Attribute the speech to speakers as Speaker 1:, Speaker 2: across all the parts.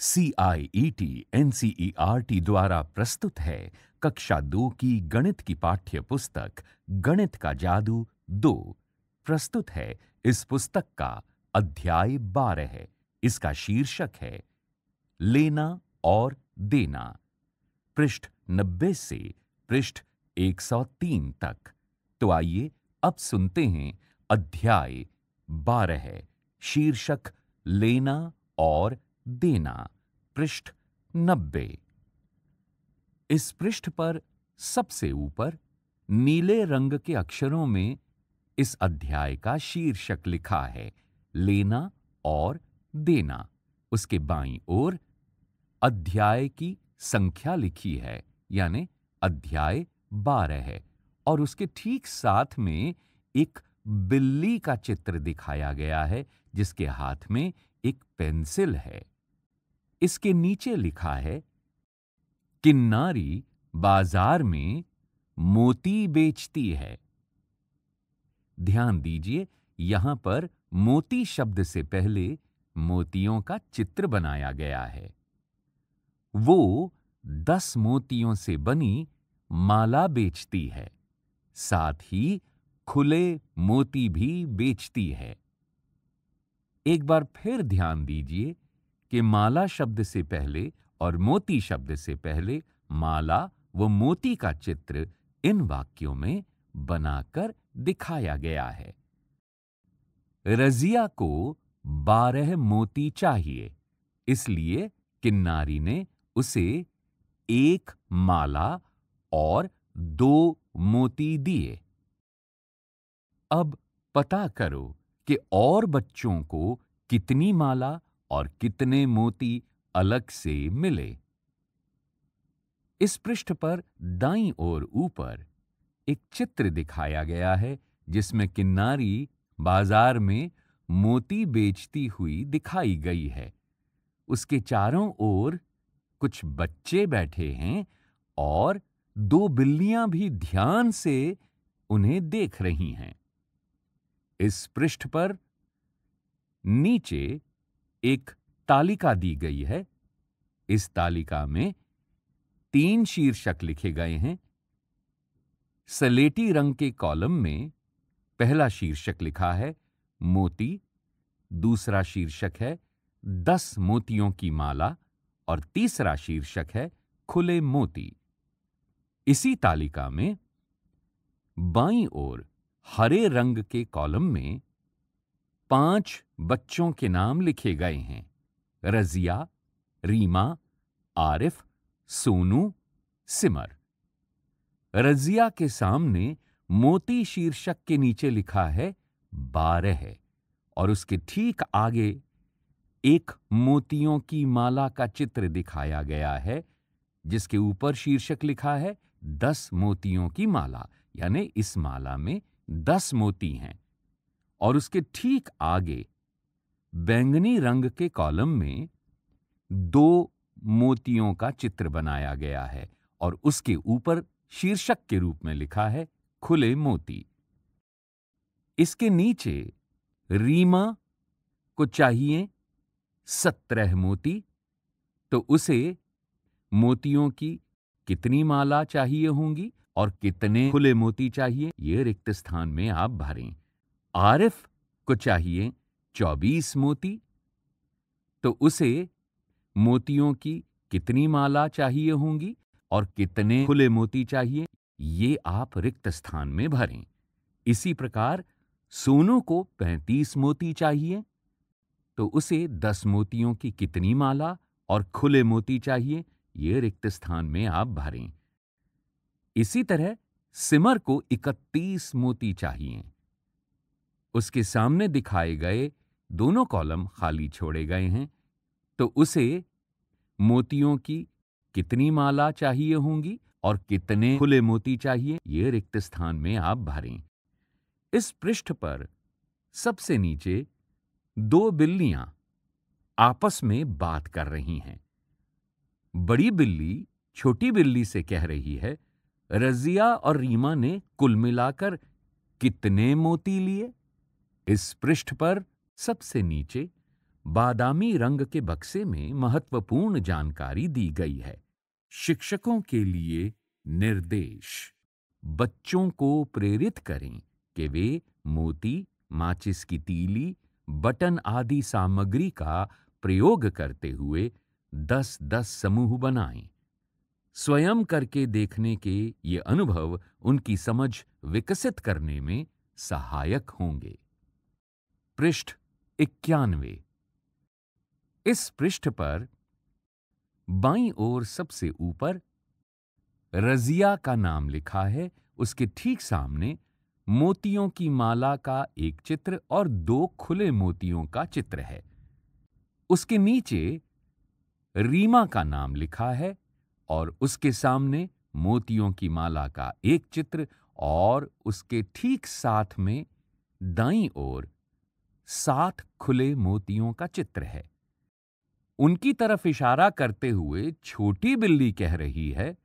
Speaker 1: C I E T N C E R T द्वारा प्रस्तुत है कक्षा दो की गणित की पाठ्य पुस्तक गणित का जादू दो। प्रस्तुत है इस पुस्तक का अध्याय बारह है। इसका शीर्षक है, लेना और देना। पृष्ठ नब्बे से पृष्ठ 103 तक। तो आइए अब सुनते हैं अध्याय बारह है। शीर्षक, लेना और देना, पृष्ठ नब्बे। इस पृष्ठ पर सबसे ऊपर नीले रंग के अक्षरों में इस अध्याय का शीर्षक लिखा है, लेना और देना। उसके बाईं ओर अध्याय की संख्या लिखी है, यानी अध्याय बारह है, और उसके ठीक साथ में एक बिल्ली का चित्र दिखाया गया है, जिसके हाथ में एक पेंसिल है। इसके नीचे लिखा है, किन्नारी बाज़ार में मोती बेचती है। ध्यान दीजिए, यहाँ पर मोती शब्द से पहले मोतियों का चित्र बनाया गया है। वो दस मोतियों से बनी माला बेचती है, साथ ही खुले मोती भी बेचती है। एक बार फिर ध्यान दीजिए कि माला शब्द से पहले और मोती शब्द से पहले माला व मोती का चित्र इन वाक्यों में बनाकर दिखाया गया है। रजिया को बारह मोती चाहिए, इसलिए किन्नारी ने उसे एक माला और दो मोती दिए। अब पता करो कि और बच्चों को कितनी माला और कितने मोती अलग से मिले। इस पृष्ठ पर दाईं ओर ऊपर एक चित्र दिखाया गया है, जिसमें किन्नारी बाज़ार में मोती बेचती हुई दिखाई गई है। उसके चारों ओर कुछ बच्चे बैठे हैं और दो बिल्लियाँ भी ध्यान से उन्हें देख रही हैं। इस पृष्ठ पर नीचे एक तालिका दी गई है। इस तालिका में तीन शीर्षक लिखे गए हैं। सलेटी रंग के कॉलम में पहला शीर्षक लिखा है, मोती। दूसरा शीर्षक है, दस मोतियों की माला। और तीसरा शीर्षक है, खुले मोती। इसी तालिका में बाईं ओर हरे रंग के कॉलम में पाँच बच्चों के नाम लिखे गए हैं। रजिया, रीमा, आरिफ, सोनू, सिमर। रजिया के सामने मोती शीर्षक के नीचे लिखा है, बारह है। और उसके ठीक आगे एक मोतियों की माला का चित्र दिखाया गया है, जिसके ऊपर शीर्षक लिखा है, दस मोतियों की माला। यानी इस माला में दस मोती हैं। और उसके ठीक आगे बैंगनी रंग के कॉलम में दो मोतियों का चित्र बनाया गया है और उसके ऊपर शीर्षक के रूप में लिखा है, खुले मोती। इसके नीचे रीमा को चाहिए सत्रह मोती तो उसे मोतियों की कितनी माला चाहिए होंगी और कितने खुले मोती चाहिए, ये रिक्त स्थान में आप भरें। आरिफ को चाहिए चौबीस मोती। तो उसे मोतियों की कितनी माला चाहिए होंगी और कितने खुले मोती चाहिए, ये आप रिक्त स्थान में भरें। इसी प्रकार सोनू को पैंतीस मोती चाहिए। तो उसे दस मोतियों की कितनी माला और खुले मोती चाहिए, ये रिक्त स्थान में आप भरें। इसी तरह सिमर को इकतीस मोती चाहिए। उसके सामने दिखाए गए दोनों कॉलम खाली छोड़े गए हैं तो उसे मोतियों की कितनी माला चाहिए होंगी और कितने खुले मोती चाहिए, ये रिक्त स्थान में आप भरें। इस पृष्ठ पर सबसे नीचे दो बिल्लियाँ आपस में बात कर रही हैं। बड़ी बिल्ली छोटी बिल्ली से कह रही है, रजिया और रीमा ने कुल मिलाकर कितने मोती लिए? इस पृष्ठ पर सबसे नीचे बादामी रंग के बक्से में महत्वपूर्ण जानकारी दी गई है। शिक्षकों के लिए निर्देश। बच्चों को प्रेरित करें कि वे मोती, माचिस की तीली, बटन आदि सामग्री का प्रयोग करते हुए दस दस समूह बनाएँ। स्वयं करके देखने के ये अनुभव उनकी समझ विकसित करने में सहायक होंगे। पृष्ठ इक्यानवे। इस पृष्ठ पर बाई ओर सबसे ऊपर रजिया का नाम लिखा है। उसके ठीक सामने मोतियों की माला का एक चित्र और दो खुले मोतियों का चित्र है। उसके नीचे रीमा का नाम लिखा है और उसके सामने मोतियों की माला का एक चित्र और उसके ठीक साथ में दाई ओर सात खुले मोतियों का चित्र है। उनकी तरफ़ इशारा करते हुए छोटी बिल्ली कह रही है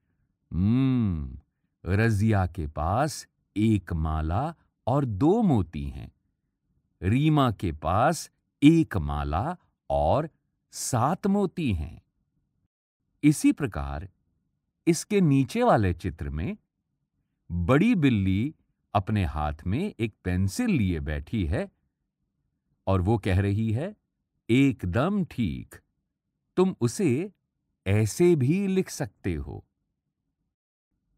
Speaker 1: हम्म रजिया के पास एक माला और दो मोती हैं। रीमा के पास एक माला और सात मोती हैं। इसी प्रकार इसके नीचे वाले चित्र में बड़ी बिल्ली अपने हाथ में एक पेंसिल लिए बैठी है और वो कह रही है, एकदम ठीक, तुम उसे ऐसे भी लिख सकते हो।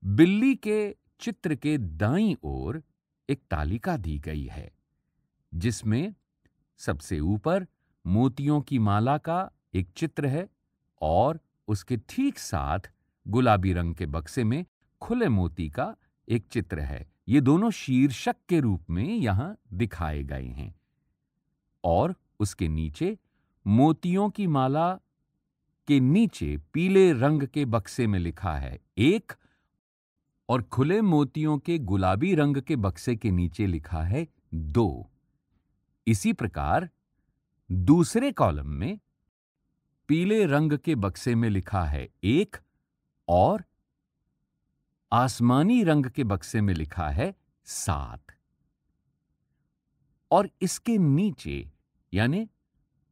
Speaker 1: बिल्ली के चित्र के दाईं ओर एक तालिका दी गई है, जिसमें सबसे ऊपर मोतियों की माला का एक चित्र है और उसके ठीक साथ गुलाबी रंग के बक्से में खुले मोती का एक चित्र है। ये दोनों शीर्षक के रूप में यहाँ दिखाए गए हैं। और उसके नीचे मोतियों की माला के नीचे पीले रंग के बक्से में लिखा है, एक और खुले मोतियों के गुलाबी रंग के बक्से के नीचे लिखा है, दो। इसी प्रकार दूसरे कॉलम में पीले रंग के बक्से में लिखा है, एक और आसमानी रंग के बक्से में लिखा है, सात। और इसके नीचे, यानी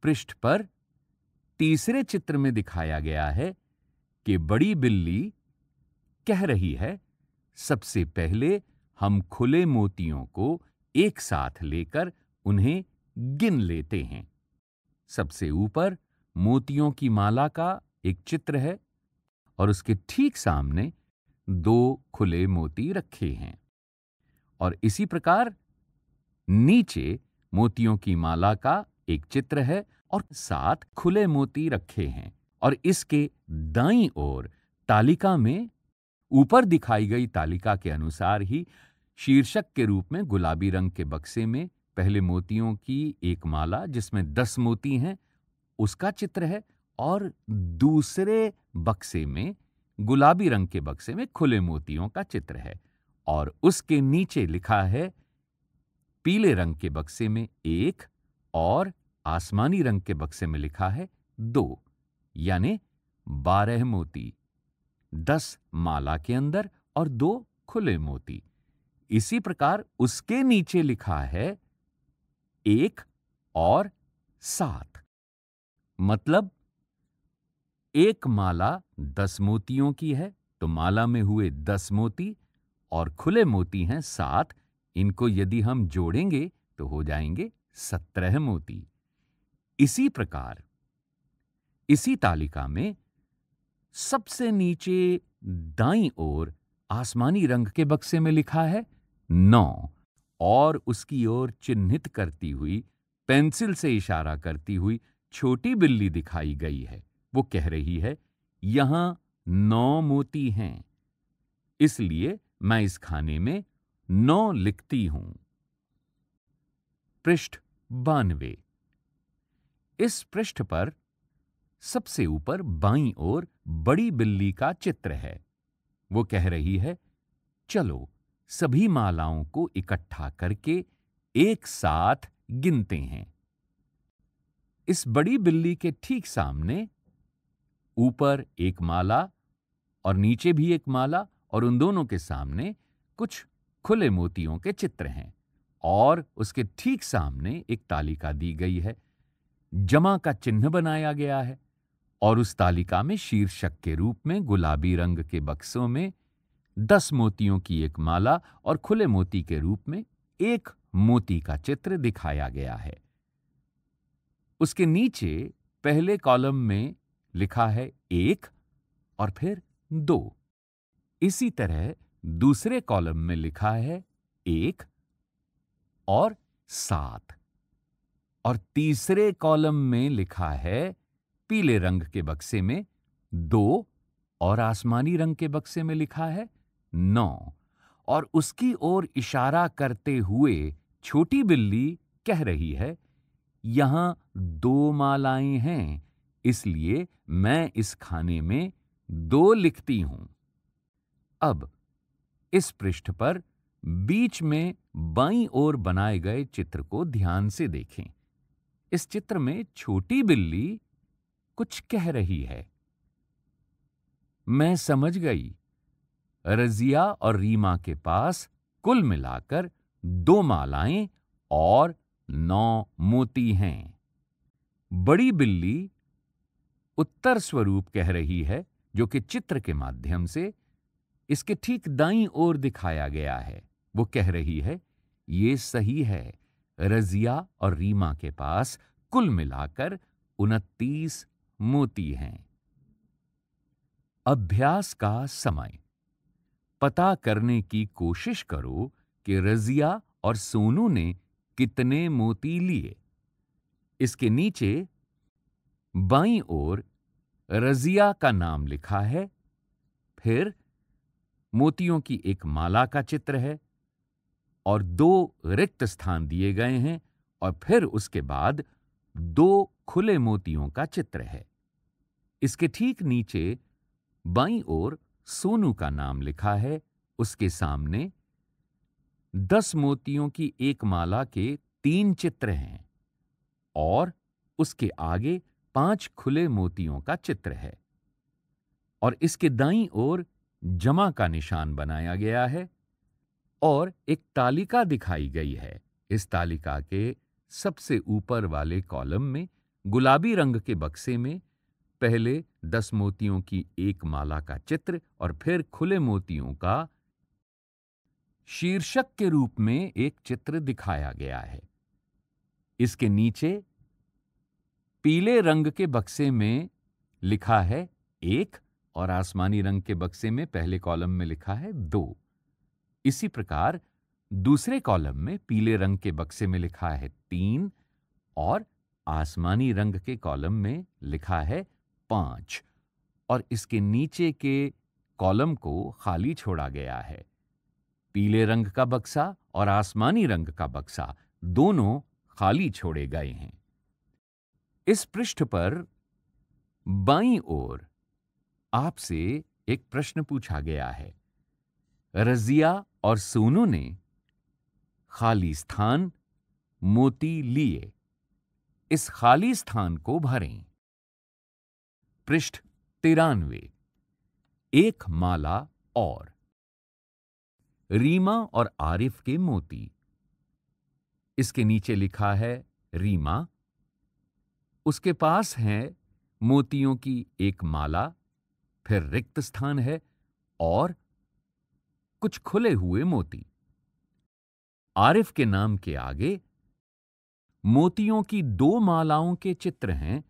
Speaker 1: पृष्ठ पर, तीसरे चित्र में दिखाया गया है कि बड़ी बिल्ली कह रही है, सबसे पहले हम खुले मोतियों को एक साथ लेकर उन्हें गिन लेते हैं। सबसे ऊपर मोतियों की माला का एक चित्र है और उसके ठीक सामने दो खुले मोती रखे हैं। और इसी प्रकार नीचे मोतियों की माला का एक चित्र है और सात खुले मोती रखे हैं और इसके दाई ओर तालिका में ऊपर दिखाई गई तालिका के अनुसार ही शीर्षक के रूप में गुलाबी रंग के बक्से में पहले मोतियों की एक माला, जिसमें दस मोती हैं, उसका चित्र है और दूसरे बक्से में, गुलाबी रंग के बक्से में खुले मोतियों का चित्र है और उसके नीचे लिखा है पीले रंग के बक्से में एक और आसमानी रंग के बक्से में लिखा है दो, यानी बारह मोती, दस माला के अंदर और दो खुले मोती। इसी प्रकार उसके नीचे लिखा है एक और सात। मतलब एक माला दस मोतियों की है तो माला में हुए दस मोती और खुले मोती हैं सात इनको यदि हम जोड़ेंगे तो हो जाएँगे सत्रह मोती। इसी प्रकार, इसी तालिका में सबसे नीचे दाई ओर आसमानी रंग के बक्से में लिखा है नौ और उसकी ओर चिन्हित करती हुई, पेंसिल से इशारा करती हुई छोटी बिल्ली दिखाई गई है। वो कह रही है, यहाँ नौ मोती हैं, इसलिए मैं इस खाने में नौ लिखती हूँ। पृष्ठ बानवे। इस पृष्ठ पर सबसे ऊपर बाईं ओर बड़ी बिल्ली का चित्र है। वो कह रही है, चलो, सभी मालाओं को इकट्ठा करके एक साथ गिनते हैं। इस बड़ी बिल्ली के ठीक सामने ऊपर एक माला और नीचे भी एक माला और उन दोनों के सामने कुछ खुले मोतियों के चित्र हैं और उसके ठीक सामने एक तालिका दी गई है। जमा का चिन्ह बनाया गया है और उस तालिका में शीर्षक के रूप में गुलाबी रंग के बक्सों में दस मोतियों की एक माला और खुले मोती के रूप में एक मोती का चित्र दिखाया गया है। उसके नीचे पहले कॉलम में लिखा है एक और फिर दो। इसी तरह दूसरे कॉलम में लिखा है एक और सात। और तीसरे कॉलम में लिखा है पीले रंग के बक्से में दो और आसमानी रंग के बक्से में लिखा है नौ। और उसकी ओर इशारा करते हुए छोटी बिल्ली कह रही है, यहाँ दो मालाएँ हैं, इसलिए मैं इस खाने में दो लिखती हूँ। अब इस पृष्ठ पर बीच में बाई ओर बनाए गए चित्र को ध्यान से देखें। इस चित्र में छोटी बिल्ली कुछ कह रही है। मैं समझ गई। रजिया और रीमा के पास कुल मिलाकर दो मालाएँ और नौ मोती हैं। बड़ी बिल्ली उत्तर स्वरूप कह रही है, जो कि चित्र के माध्यम से इसके ठीक दाई ओर दिखाया गया है। वो कह रही है, ये सही है। रजिया और रीमा के पास कुल मिलाकर उनतीस मोती हैं। अभ्यास का समय। पता करने की कोशिश करो कि रजिया और सोनू ने कितने मोती लिए। इसके नीचे बाईं ओर रजिया का नाम लिखा है, फिर मोतियों की एक माला का चित्र है और दो रिक्त स्थान दिए गए हैं और फिर उसके बाद दो खुले मोतियों का चित्र है। इसके ठीक नीचे बाई ओर सोनू का नाम लिखा है। उसके सामने दस मोतियों की एक माला के तीन चित्र हैं और उसके आगे पाँच खुले मोतियों का चित्र है और इसके दाई ओर जमा का निशान बनाया गया है और एक तालिका दिखाई गई है। इस तालिका के सबसे ऊपर वाले कॉलम में गुलाबी रंग के बक्से में पहले दस मोतियों की एक माला का चित्र और फिर खुले मोतियों का शीर्षक के रूप में एक चित्र दिखाया गया है। इसके नीचे पीले रंग के बक्से में लिखा है, एक और आसमानी रंग के बक्से में पहले कॉलम में लिखा है दो। इसी प्रकार दूसरे कॉलम में पीले रंग के बक्से में लिखा है तीन और आसमानी रंग के कॉलम में लिखा है पाँच और इसके नीचे के कॉलम को खाली छोड़ा गया है। पीले रंग का बक्सा और आसमानी रंग का बक्सा दोनों खाली छोड़े गए हैं। इस पृष्ठ पर बाईं ओर आपसे एक प्रश्न पूछा गया है। रजिया और सोनू ने खाली स्थान मोती लिए। इस खाली स्थान को भरें। पृष्ठ तिरानवे। एक माला और। रीमा और आरिफ के मोती। इसके नीचे लिखा है रीमा। उसके पास है मोतियों की एक माला फिर रिक्त स्थान है और कुछ खुले हुए मोती। आरिफ के नाम के आगे मोतियों की दो मालाओं के चित्र हैं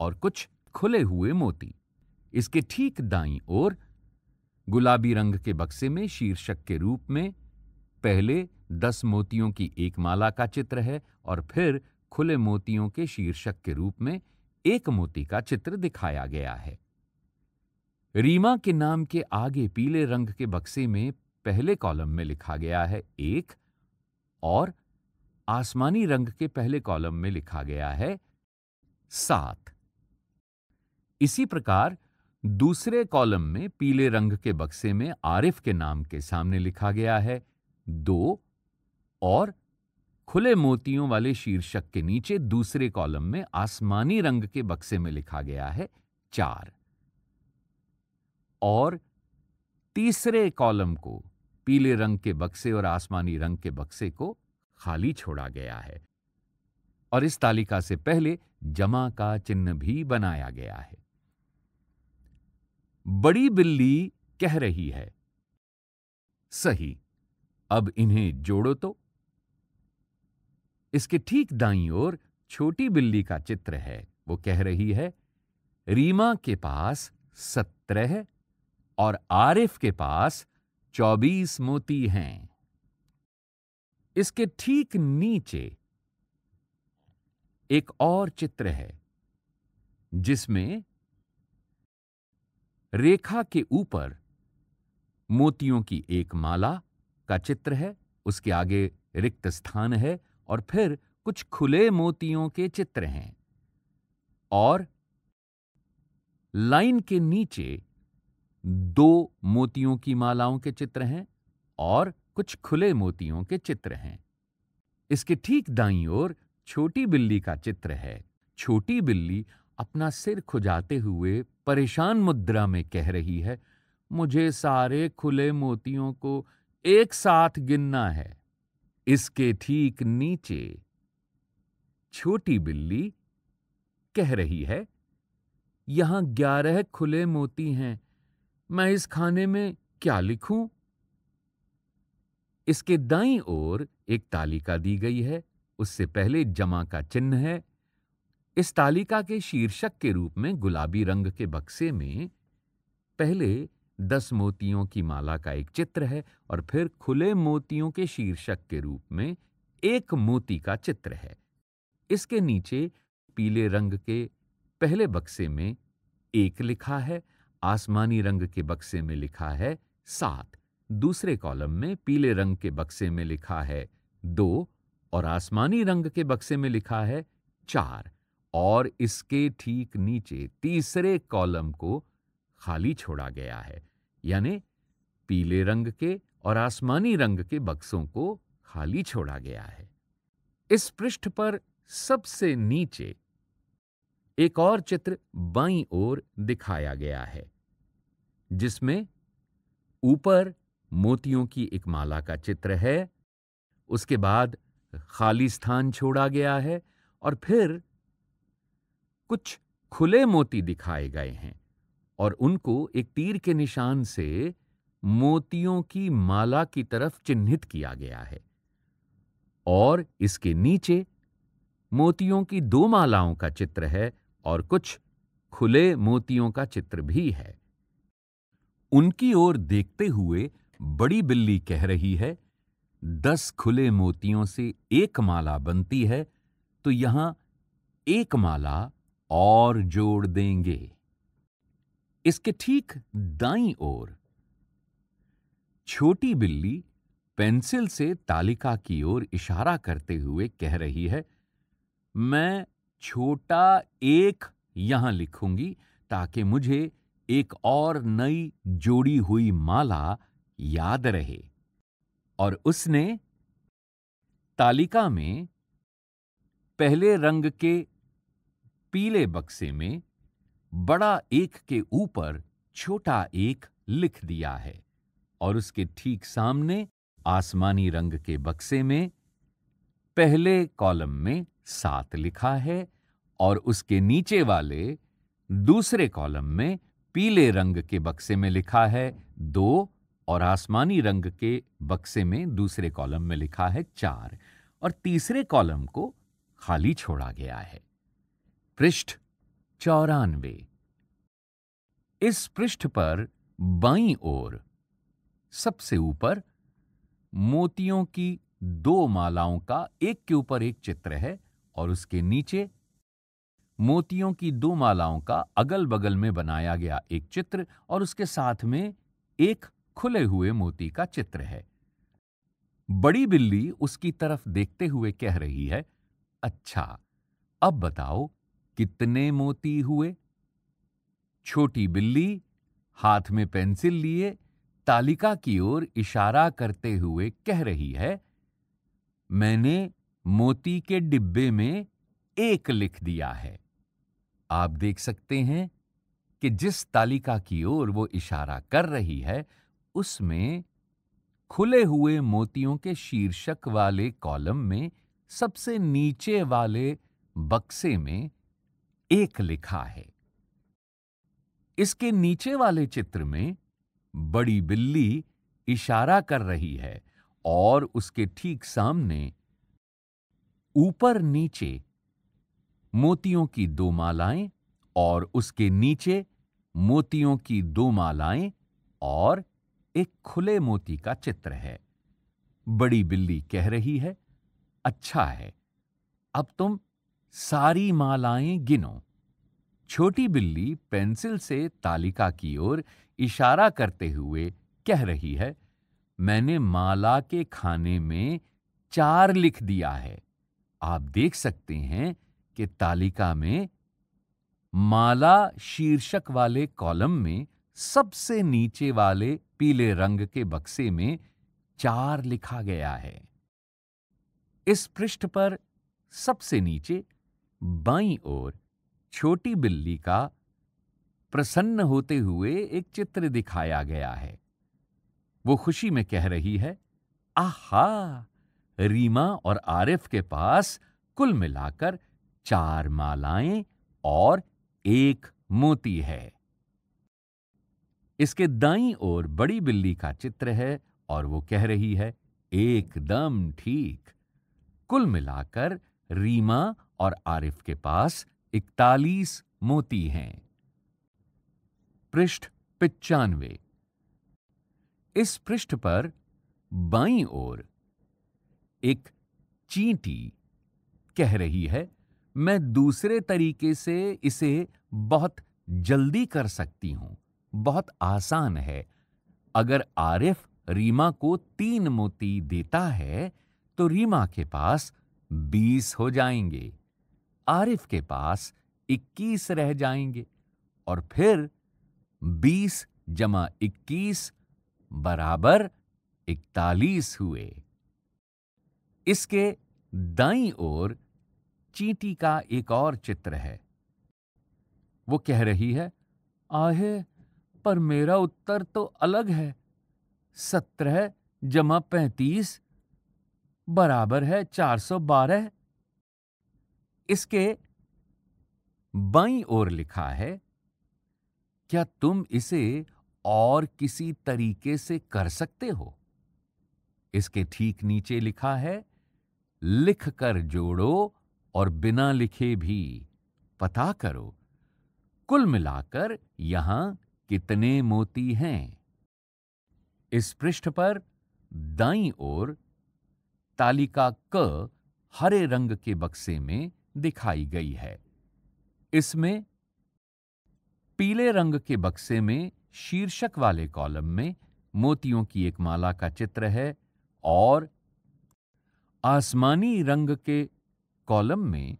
Speaker 1: और कुछ खुले हुए मोती। इसके ठीक दाईं ओर गुलाबी रंग के बक्से में शीर्षक के रूप में पहले दस मोतियों की एक माला का चित्र है और फिर खुले मोतियों के शीर्षक के रूप में एक मोती का चित्र दिखाया गया है। रीमा के नाम के आगे पीले रंग के बक्से में पहले कॉलम में लिखा गया है एक और आसमानी रंग के पहले कॉलम में लिखा गया है सात। इसी प्रकार दूसरे कॉलम में पीले रंग के बक्से में आरिफ के नाम के सामने लिखा गया है दो और खुले मोतियों वाले शीर्षक के नीचे दूसरे कॉलम में आसमानी रंग के बक्से में लिखा गया है चार। और तीसरे कॉलम को, पीले रंग के बक्से और आसमानी रंग के बक्से को खाली छोड़ा गया है और इस तालिका से पहले जमा का चिन्ह भी बनाया गया है। बड़ी बिल्ली कह रही है, सही, अब इन्हें जोड़ो तो। इसके ठीक दाई ओर छोटी बिल्ली का चित्र है। वो कह रही है, रीमा के पास सत्रह और आरिफ के पास चौबीस मोती हैं। इसके ठीक नीचे एक और चित्र है, जिसमें रेखा के ऊपर मोतियों की एक माला का चित्र है, उसके आगे रिक्त स्थान है और फिर कुछ खुले मोतियों के चित्र हैं। और लाइन के नीचे दो मोतियों की मालाओं के चित्र हैं और कुछ खुले मोतियों के चित्र हैं। इसके ठीक दाईं ओर छोटी बिल्ली का चित्र है। छोटी बिल्ली अपना सिर खुजाते हुए परेशान मुद्रा में कह रही है, मुझे सारे खुले मोतियों को एक साथ गिनना है। इसके ठीक नीचे छोटी बिल्ली कह रही है, यहाँ ग्यारह खुले मोती हैं। मैं इस खाने में क्या लिखूं? इसके दाई ओर एक तालिका दी गई है, उससे पहले जमा का चिन्ह है। इस तालिका के शीर्षक के रूप में गुलाबी रंग के बक्से में पहले दस मोतियों की माला का एक चित्र है और फिर खुले मोतियों के शीर्षक के रूप में एक मोती का चित्र है। इसके नीचे पीले रंग के पहले बक्से में एक लिखा है आसमानी रंग के बक्से में लिखा है सात। दूसरे कॉलम में पीले रंग के बक्से में लिखा है दो और आसमानी रंग के बक्से में लिखा है चार और इसके ठीक नीचे तीसरे कॉलम को खाली छोड़ा गया है। यानी पीले रंग के और आसमानी रंग के बक्सों को खाली छोड़ा गया है। इस पृष्ठ पर सबसे नीचे एक और चित्र बाईं ओर दिखाया गया है, जिसमें ऊपर मोतियों की एक माला का चित्र है, उसके बाद खाली स्थान छोड़ा गया है और फिर कुछ खुले मोती दिखाए गए हैं और उनको एक तीर के निशान से मोतियों की माला की तरफ़ चिन्हित किया गया है और इसके नीचे मोतियों की दो मालाओं का चित्र है और कुछ खुले मोतियों का चित्र भी है। उनकी ओर देखते हुए बड़ी बिल्ली कह रही है, दस खुले मोतियों से एक माला बनती है तो यहाँ एक माला और जोड़ देंगे। इसके ठीक दाई ओर छोटी बिल्ली पेंसिल से तालिका की ओर इशारा करते हुए कह रही है, मैं छोटा एक यहाँ लिखूँगी ताकि मुझे एक और नई जोड़ी हुई माला याद रहे। और उसने तालिका में पहले रंग के पीले बक्से में बड़ा एक के ऊपर छोटा एक लिख दिया है और उसके ठीक सामने आसमानी रंग के बक्से में पहले कॉलम में सात लिखा है और उसके नीचे वाले दूसरे कॉलम में पीले रंग के बक्से में लिखा है दो और आसमानी रंग के बक्से में दूसरे कॉलम में लिखा है चार और तीसरे कॉलम को खाली छोड़ा गया है। पृष्ठ चौरानवे। इस पृष्ठ पर बाई ओर सबसे ऊपर मोतियों की दो मालाओं का एक के ऊपर एक चित्र है और उसके नीचे मोतियों की दो मालाओं का अगल बगल में बनाया गया एक चित्र और उसके साथ में एक खुले हुए मोती का चित्र है। बड़ी बिल्ली उसकी तरफ़ देखते हुए कह रही है अच्छा अब बताओ, कितने मोती हुए? छोटी बिल्ली हाथ में पेंसिल लिए तालिका की ओर इशारा करते हुए कह रही है, मैंने मोती के डिब्बे में एक लिख दिया है। आप देख सकते हैं कि जिस तालिका की ओर वो इशारा कर रही है, उसमें खुले हुए मोतियों के शीर्षक वाले कॉलम में, सबसे नीचे वाले बक्से में एक लिखा है। इसके नीचे वाले चित्र में बड़ी बिल्ली इशारा कर रही है और उसके ठीक सामने ऊपर नीचे मोतियों की दो मालाएँ और उसके नीचे मोतियों की दो मालाएँ और एक खुले मोती का चित्र है। बड़ी बिल्ली कह रही है अच्छा है, अब तुम सारी मालाएँ गिनो। छोटी बिल्ली पेंसिल से तालिका की ओर इशारा करते हुए कह रही है, मैंने माला के खाने में चार लिख दिया है। आप देख सकते हैं कि तालिका में माला शीर्षक वाले कॉलम में सबसे नीचे वाले पीले रंग के बक्से में चार लिखा गया है। इस पृष्ठ पर सबसे नीचे बाई ओर छोटी बिल्ली का प्रसन्न होते हुए एक चित्र दिखाया गया है। वो खुशी में कह रही है, आहा! रीमा और आरिफ के पास कुल मिलाकर चार मालाएँ और एक मोती है। इसके दाई ओर बड़ी बिल्ली का चित्र है और वो कह रही है, एकदम ठीक। कुल मिलाकर रीमा और आरिफ के पास इकतालीस मोती हैं। पृष्ठ पिचानवे इस पृष्ठ पर बाई ओर एक चींटी कह रही है, मैं दूसरे तरीके से इसे बहुत जल्दी कर सकती हूँ, बहुत आसान है। अगर आरिफ रीमा को तीन मोती देता है तो रीमा के पास बीस हो जाएँगे, आरिफ के पास इक्कीस रह जाएँगे और फिर बीस जमा इक्कीस बराबर इकतालीस हुए। इसके दाई ओर चींटी का एक और चित्र है। वो कह रही है, आहे, पर मेरा उत्तर तो अलग है। सत्रह जमा पैंतीस बराबर है चार सौ बारह। इसके बाई ओर लिखा है, क्या तुम इसे और किसी तरीके से कर सकते हो? इसके ठीक नीचे लिखा है लिख कर जोड़ो और बिना लिखे भी पता करो, कुल मिलाकर यहाँ कितने मोती हैं। इस पृष्ठ पर दाई ओर तालिका क हरे रंग के बक्से में दिखाई गई है। इसमें पीले रंग के बक्से में शीर्षक वाले कॉलम में मोतियों की एक माला का चित्र है और आसमानी रंग के कॉलम में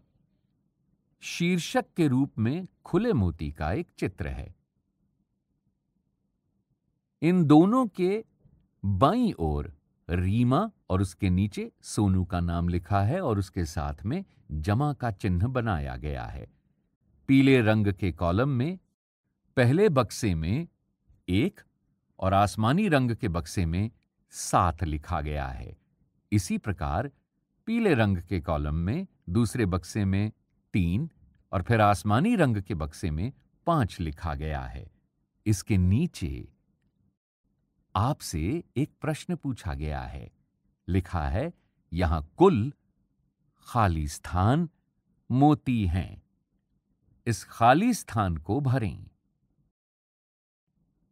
Speaker 1: शीर्षक के रूप में खुले मोती का एक चित्र है। इन दोनों के बाईं ओर रीमा और उसके नीचे सोनू का नाम लिखा है और उसके साथ में जमा का चिन्ह बनाया गया है। पीले रंग के कॉलम में पहले बक्से में एक और आसमानी रंग के बक्से में सात लिखा गया है। इसी प्रकार पीले रंग के कॉलम में दूसरे बक्से में तीन और फिर आसमानी रंग के बक्से में पाँच लिखा गया है। इसके नीचे आपसे एक प्रश्न पूछा गया है। लिखा है, यहाँ कुल खाली स्थान मोती हैं। इस खाली स्थान को भरें।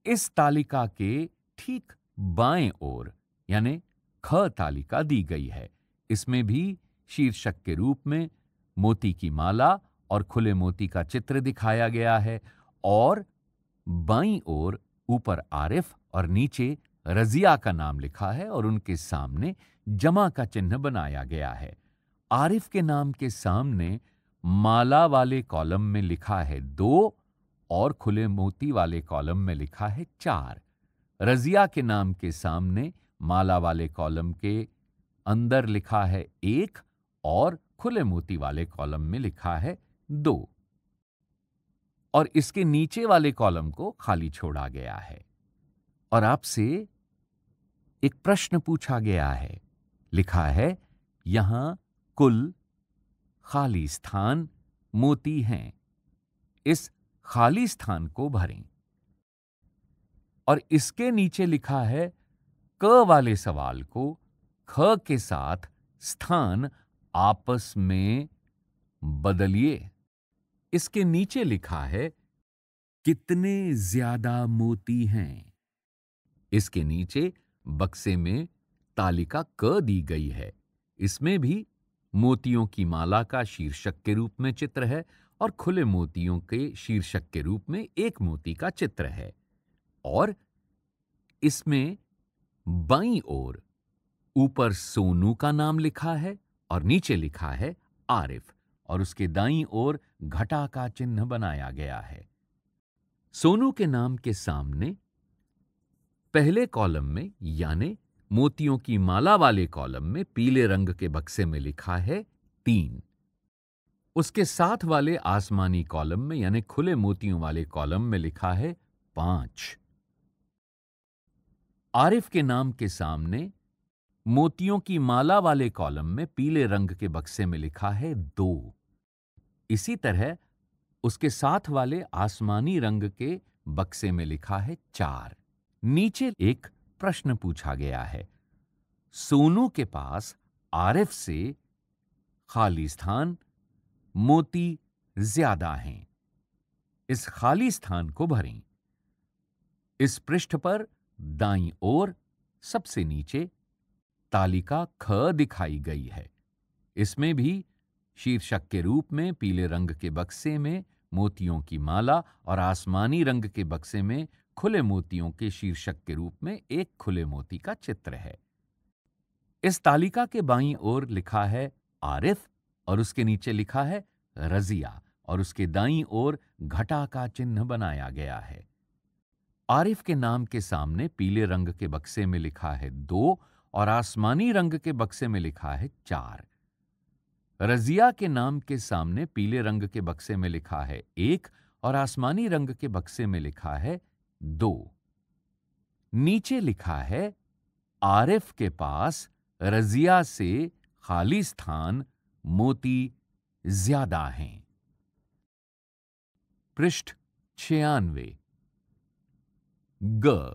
Speaker 1: इस तालिका के ठीक बाएँ ओर, यानी ख तालिका दी गई है। इसमें भी शीर्षक के रूप में मोती की माला और खुले मोती का चित्र दिखाया गया है और बाईं ओर ऊपर आरिफ और नीचे रजिया का नाम लिखा है और उनके सामने जमा का चिन्ह बनाया गया है। आरिफ के नाम के सामने माला वाले कॉलम में लिखा है दो और खुले मोती वाले कॉलम में लिखा है चार। रजिया के नाम के सामने माला वाले कॉलम के अंदर लिखा है एक और खुले मोती वाले कॉलम में लिखा है दो। और इसके नीचे वाले कॉलम को खाली छोड़ा गया है। और आपसे एक प्रश्न पूछा गया है। लिखा है, यहाँ कुल खाली स्थान मोती हैं। इस खाली स्थान को भरें। और इसके नीचे लिखा है क वाले सवाल को ख के साथ स्थान आपस में बदलिए। इसके नीचे लिखा है, कितने ज़्यादा मोती हैं? इसके नीचे बक्से में तालिका क दी गई है। इसमें भी मोतियों की माला का शीर्षक के रूप में चित्र है और खुले मोतियों के शीर्षक के रूप में एक मोती का चित्र है। और इसमें बाई ओर ऊपर सोनू का नाम लिखा है और नीचे लिखा है आरिफ और उसके दाई ओर घटा का चिन्ह बनाया गया है। सोनू के नाम के सामने पहले कॉलम में यानी मोतियों की माला वाले कॉलम में पीले रंग के बक्से में लिखा है तीन। उसके साथ वाले आसमानी कॉलम में यानी खुले मोतियों वाले कॉलम में लिखा है पाँच। आरिफ के नाम के सामने मोतियों की माला वाले कॉलम में पीले रंग के बक्से में लिखा है दो। इसी तरह उसके साथ वाले आसमानी रंग के बक्से में लिखा है चार। नीचे एक प्रश्न पूछा गया है। सोनू के पास आरिफ से खाली स्थान, मोती ज़्यादा हैं। इस खाली स्थान को भरें। इस पृष्ठ पर दाईं ओर सबसे नीचे तालिका ख दिखाई गई है। इसमें भी शीर्षक के रूप में पीले रंग के बक्से में मोतियों की माला और आसमानी रंग के बक्से में खुले मोतियों के शीर्षक के रूप में एक खुले मोती का चित्र है। इस तालिका के बाईं ओर लिखा है आरिफ और उसके नीचे लिखा है रजिया और उसके दाईं ओर घटा का चिन्ह बनाया गया है। आरिफ के नाम के सामने पीले रंग के बक्से में लिखा है दो और आसमानी रंग के बक्से में लिखा है चार। रजिया के नाम के सामने पीले रंग के बक्से में लिखा है एक और आसमानी रंग के बक्से में लिखा है दो। नीचे लिखा है, आरिफ के पास रजिया से खाली स्थान मोती ज़्यादा हैं। पृष्ठ छियानवे। ग।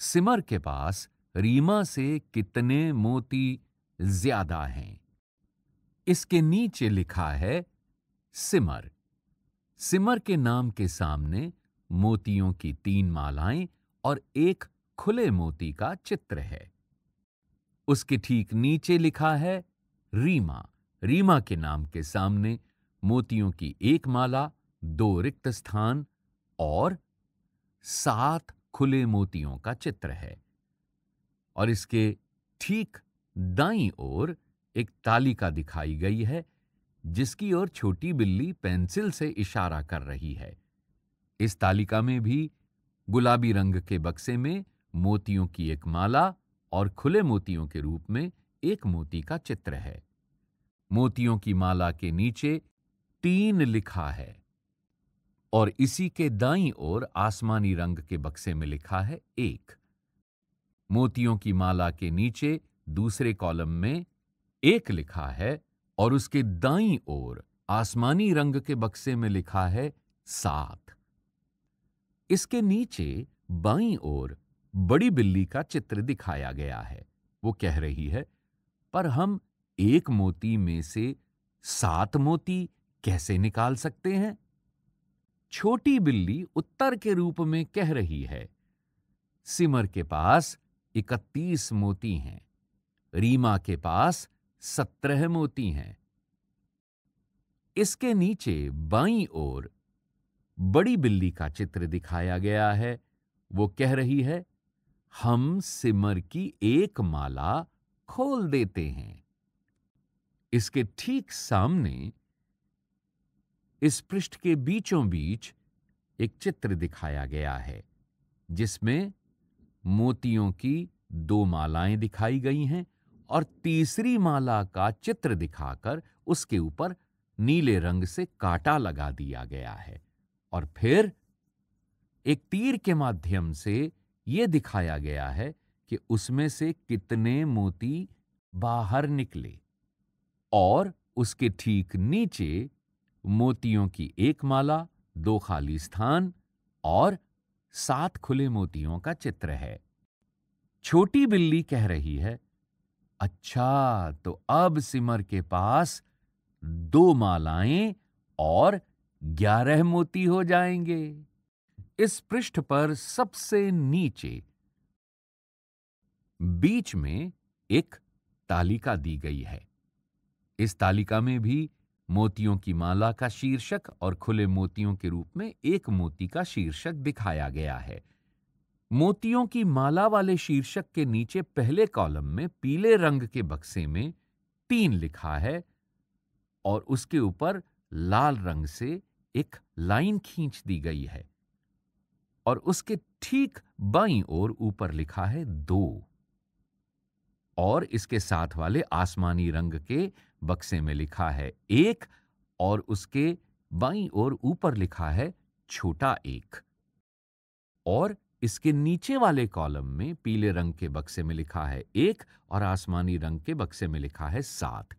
Speaker 1: सिमर के पास रीमा से कितने मोती ज़्यादा हैं? इसके नीचे लिखा है सिमर। सिमर के नाम के सामने मोतियों की तीन मालाएँ और एक खुले मोती का चित्र है। उसके ठीक नीचे लिखा है रीमा। रीमा के नाम के सामने मोतियों की एक माला, दो रिक्त स्थान और सात खुले मोतियों का चित्र है। और इसके ठीक दाईं ओर एक तालिका दिखाई गई है, जिसकी ओर छोटी बिल्ली पेंसिल से इशारा कर रही है। इस तालिका में भी गुलाबी रंग के बक्से में मोतियों की एक माला और खुले मोतियों के रूप में एक मोती का चित्र है। मोतियों की माला के नीचे तीन लिखा है। और इसी के दाई ओर आसमानी रंग के बक्से में लिखा है एक। मोतियों की माला के नीचे दूसरे कॉलम में एक लिखा है और उसके दाई ओर आसमानी रंग के बक्से में लिखा है सात। इसके नीचे बाई ओर बड़ी बिल्ली का चित्र दिखाया गया है। वो कह रही है, पर हम एक मोती में से सात मोती कैसे निकाल सकते हैं? छोटी बिल्ली उत्तर के रूप में कह रही है, सिमर के पास इकतीस मोती हैं, रीमा के पास सत्रह मोती हैं। इसके नीचे बाई ओर बड़ी बिल्ली का चित्र दिखाया गया है। वो कह रही है, हम सिमर की एक माला खोल देते हैं। इसके ठीक सामने इस पृष्ठ के बीचों बीच एक चित्र दिखाया गया है, जिसमें मोतियों की दो मालाएँ दिखाई गई हैं और तीसरी माला का चित्र दिखाकर उसके ऊपर नीले रंग से काटा लगा दिया गया है और फिर एक तीर के माध्यम से यह दिखाया गया है कि उसमें से कितने मोती बाहर निकले और उसके ठीक नीचे मोतियों की एक माला, दो खाली स्थान और सात खुले मोतियों का चित्र है। छोटी बिल्ली कह रही है अच्छा तो अब सिमर के पास दो मालाएँ और ग्यारह मोती हो जाएँगे। इस पृष्ठ पर सबसे नीचे बीच में एक तालिका दी गई है। इस तालिका में भी मोतियों की माला का शीर्षक और खुले मोतियों के रूप में एक मोती का शीर्षक दिखाया गया है। मोतियों की माला वाले शीर्षक के नीचे पहले कॉलम में पीले रंग के बक्से में तीन लिखा है और उसके ऊपर लाल रंग से एक लाइन खींच दी गई है और उसके ठीक बाईं ओर ऊपर लिखा है दो। और इसके साथ वाले आसमानी रंग के बक्से में लिखा है एक और उसके बाईं ओर ऊपर लिखा है छोटा एक। और इसके नीचे वाले कॉलम में पीले रंग के बक्से में लिखा है एक और आसमानी रंग के बक्से में लिखा है सात।